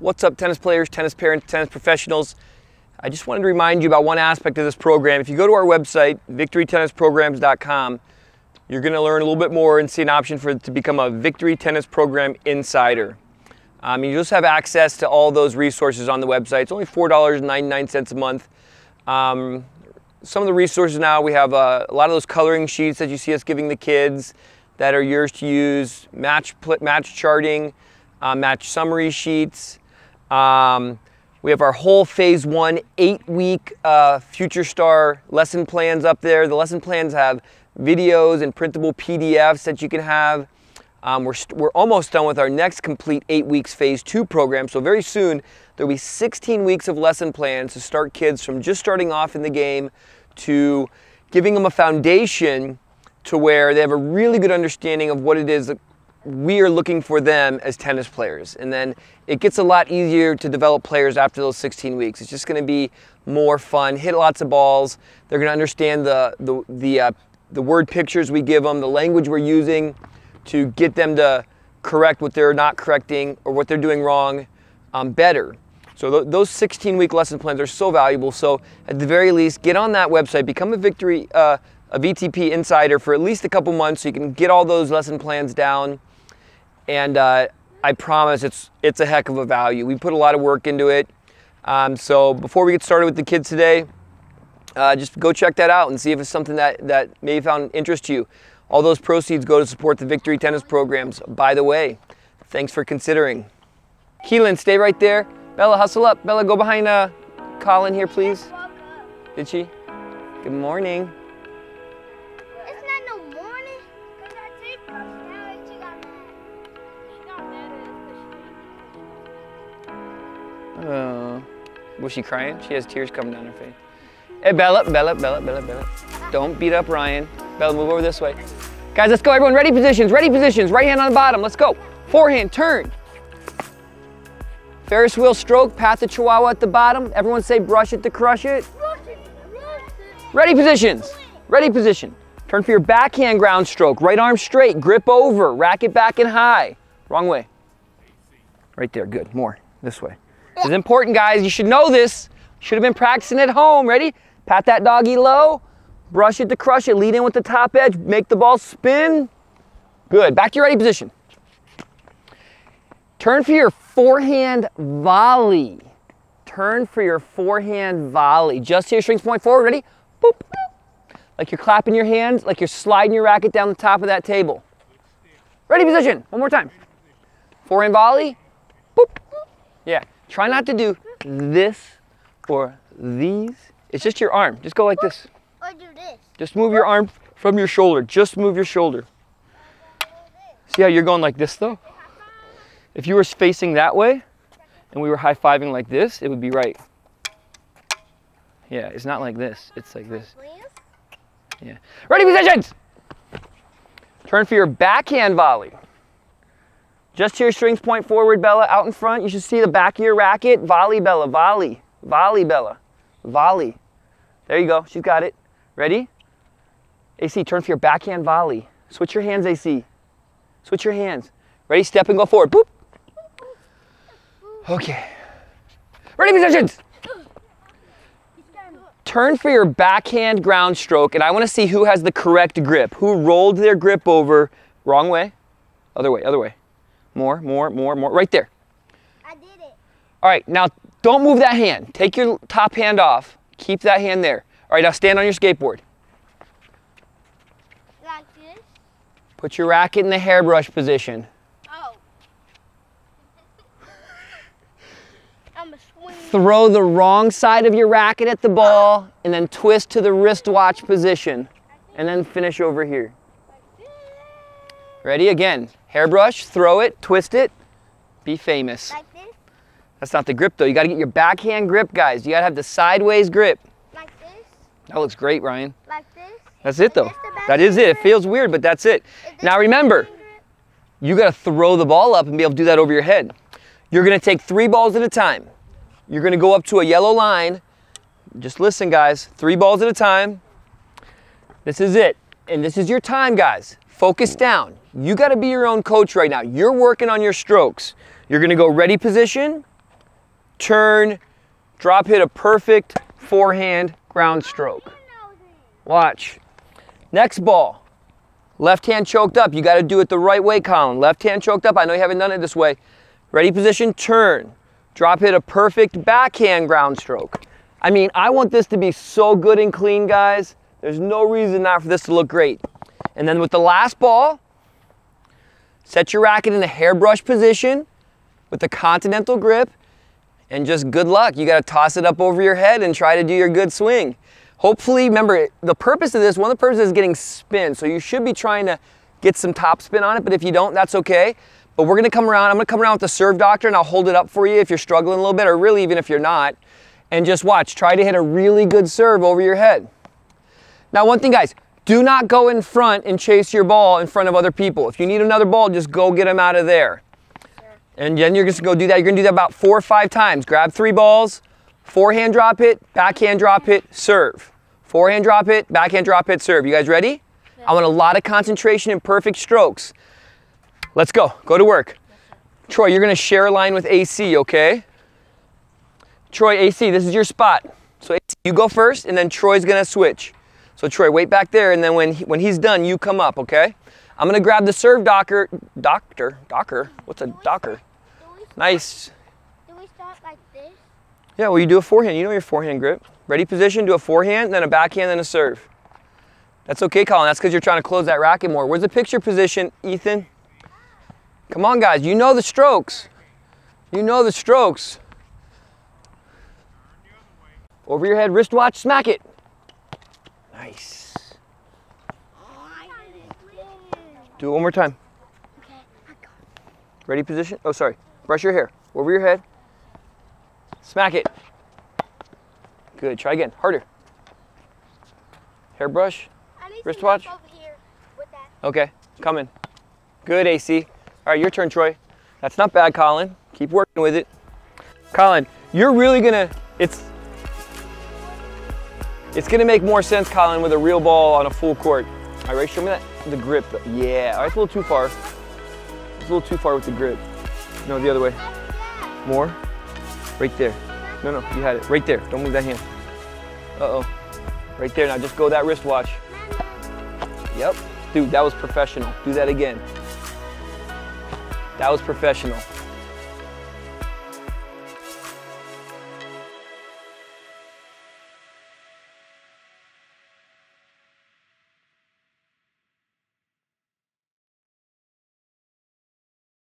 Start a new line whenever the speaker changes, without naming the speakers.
What's up, tennis players, tennis parents, tennis professionals? I just wanted to remind you about one aspect of this program. If you go to our website, victorytennisprograms.com, you're going to learn a little bit more and see an option for to become a Victory Tennis Program Insider. Um, you just have access to all those resources on the website. It's only $4.99 a month. Um, some of the resources now, we have uh, a lot of those coloring sheets that you see us giving the kids that are yours to use, match, match charting, uh, match summary sheets. Um, we have our whole phase one eight week uh, Future Star lesson plans up there. The lesson plans have videos and printable PDFs that you can have. Um, we're, we're almost done with our next complete eight weeks phase two program. So very soon there'll be 16 weeks of lesson plans to start kids from just starting off in the game to giving them a foundation to where they have a really good understanding of what it is we are looking for them as tennis players. And then it gets a lot easier to develop players after those 16 weeks. It's just going to be more fun, hit lots of balls. They're going to understand the, the, the, uh, the word pictures we give them, the language we're using to get them to correct what they're not correcting or what they're doing wrong um, better. So th those 16 week lesson plans are so valuable. So at the very least, get on that website, become a victory, uh, a VTP insider for at least a couple months so you can get all those lesson plans down. And uh, I promise it's, it's a heck of a value. We put a lot of work into it. Um, so before we get started with the kids today, uh, just go check that out and see if it's something that, that maybe found interest to you. All those proceeds go to support the Victory Tennis programs. By the way, thanks for considering. Keelan, stay right there. Bella, hustle up. Bella, go behind uh, Colin here, please. Did she? Good morning. Oh. Was she crying? She has tears coming down her face. Hey, Bella, Bella, Bella, Bella, Bella. Don't beat up Ryan. Bella, move over this way. Guys, let's go, everyone. Ready positions, ready positions. Right hand on the bottom. Let's go. Forehand, turn. Ferris wheel stroke, path of Chihuahua at the bottom. Everyone say brush it to crush it. Ready positions. Ready position. Turn for your backhand ground stroke. Right arm straight, grip over, racket back and high. Wrong way. Right there, good. More. This way. Is important, guys. You should know this. Should have been practicing at home. Ready? Pat that doggy low. Brush it to crush it. Lead in with the top edge. Make the ball spin. Good. Back to your ready position. Turn for your forehand volley. Turn for your forehand volley. Just here, strings point forward. Ready? Boop. Like you're clapping your hands, like you're sliding your racket down the top of that table. Ready position. One more time. Forehand volley. Boop. Yeah. Try not to do this or these. It's just your arm. Just go like this.
Or do this.
Just move your arm from your shoulder. Just move your shoulder. See how you're going like this though? If you were facing that way and we were high-fiving like this, it would be right. Yeah, it's not like this. It's like this. Yeah. Ready positions! Turn for your backhand volley. Just to your strings point forward, Bella. Out in front, you should see the back of your racket. Volley, Bella, volley. Volley, Bella. Volley. There you go, she's got it. Ready? AC, turn for your backhand volley. Switch your hands, AC. Switch your hands. Ready, step and go forward. Boop. Okay. Ready positions. Turn for your backhand ground stroke, and I want to see who has the correct grip. Who rolled their grip over wrong way? Other way, other way. More, more, more, more. Right there.
I did it.
All right, now don't move that hand. Take your top hand off. Keep that hand there. All right, now stand on your skateboard.
Like this.
Put your racket in the hairbrush position.
Oh. I'm a swing.
Throw the wrong side of your racket at the ball and then twist to the wristwatch position and then finish over here. Ready? Again, hairbrush, throw it, twist it, be famous.
Like this.
That's not the grip though. You gotta get your backhand grip, guys. You gotta have the sideways grip.
Like this.
That looks great, Ryan.
Like this.
That's it though. That is it. It feels weird, but that's it. Now remember, you got to throw the ball up and be able to do that over your head. You're going to take three balls at a time. You're going to go up to a yellow line. Just listen, guys. Three balls at a time. This is it. And this is your time, guys. Focus down. You got to be your own coach right now. You're working on your strokes. You're going to go ready position. turn, drop hit a perfect forehand ground stroke. Watch. Next ball. Left hand choked up. You got to do it the right way, Colin. Left hand choked up. I know you haven't done it this way. Ready position, turn. Drop hit a perfect backhand ground stroke. I mean, I want this to be so good and clean, guys. There's no reason not for this to look great. And then with the last ball, set your racket in the hairbrush position with the continental grip and just good luck. You got to toss it up over your head and try to do your good swing. Hopefully, remember, the purpose of this, one of the purposes is getting spin. So you should be trying to get some top spin on it, but if you don't, that's okay. But we're gonna come around, I'm gonna come around with the serve doctor and I'll hold it up for you if you're struggling a little bit, or really even if you're not. And just watch, try to hit a really good serve over your head. Now, one thing, guys, do not go in front and chase your ball in front of other people. If you need another ball, just go get them out of there. And then you're just gonna go do that. You're gonna do that about four or five times. Grab three balls, forehand drop hit, backhand drop hit, serve. Forehand drop hit, backhand drop hit, serve. You guys ready? I want a lot of concentration and perfect strokes. Let's go. Go to work. Troy, you're going to share a line with AC, okay? Troy, AC, this is your spot. So AC, you go first, and then Troy's going to switch. So Troy, wait back there, and then when, he, when he's done, you come up, okay? I'm going to grab the serve docker. Doctor? Docker? What's a docker? Nice.
do we start like this?
Yeah, well, you do a forehand. You know your forehand grip. Ready position, do a forehand, then a backhand, then a serve. That's okay, Colin. That's because you're trying to close that racket more. Where's the picture position, Ethan? Come on, guys. You know the strokes. You know the strokes. Over your head, wristwatch, smack it. Nice. Do it one more time.
Okay, I got it.
Ready position? Oh, sorry. Brush your hair. Over your head. Smack it. Good. Try again. Harder. Hairbrush. Wristwatch?
some help over here with that.
Okay. Coming. Good, AC. All right, your turn, Troy. That's not bad, Colin. Keep working with it. Colin, you're really gonna. It's. It's gonna make more sense, Colin, with a real ball on a full court. All right, show me that the grip. Yeah. All right, it's a little too far. It's a little too far with the grip. No, the other way. More. Right there. No, no, you had it. Right there. Don't move that hand. Uh oh. Right there. Now just go that wristwatch. Yep. Dude, that was professional. Do that again. That was professional.